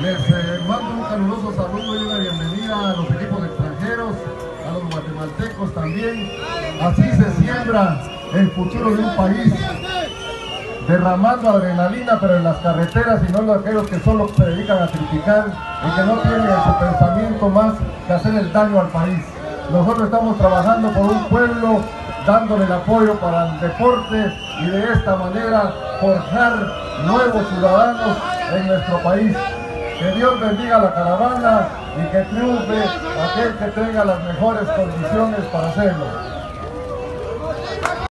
Les eh, mando un caluroso saludo y una bienvenida a los equipos extranjeros, a los guatemaltecos también. Así se siembra el futuro de un país, derramando adrenalina, pero en las carreteras y no aquellos que solo se dedican a criticar y que no tienen en su pensamiento más que hacer el daño al país. Nosotros estamos trabajando por un pueblo, dándole el apoyo para el deporte y de esta manera forjar nuevos ciudadanos en nuestro país. Que Dios bendiga la caravana y que triunfe aquel que tenga las mejores condiciones para hacerlo.